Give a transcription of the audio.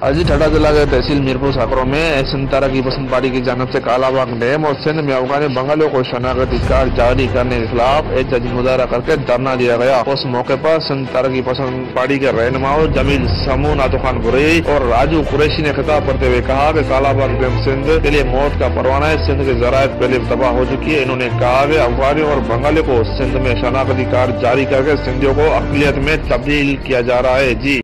अजी ठटा जिला के तहसील मीरपुर साकरों में। एक्शन तारा की पसंद पार्टी की जानब से कालाबाग डैम और सिंध में अफगानी बंगालियों को शनाख्ती कार्ड जारी करने के खिलाफ एहतजाजी मुजाहरा करके धरना दिया गया। उस मौके पर सिंध की पसंद पार्टी के रहनुमाओं जमील समूह नातो खान गुरई और राजू कुरैशी ने खिताब करते हुए कहा की कालाबाग डैम सिंध के लिए मौत का परवाना है। सिंध की जरायत पहले तबाह हो चुकी है। इन्होंने कहा कि अफगानियों और बंगालियों को सिंध में शनाख्ती कार्ड जारी करके सिंधियों को अकलियत में तब्दील किया जा रहा है। जी।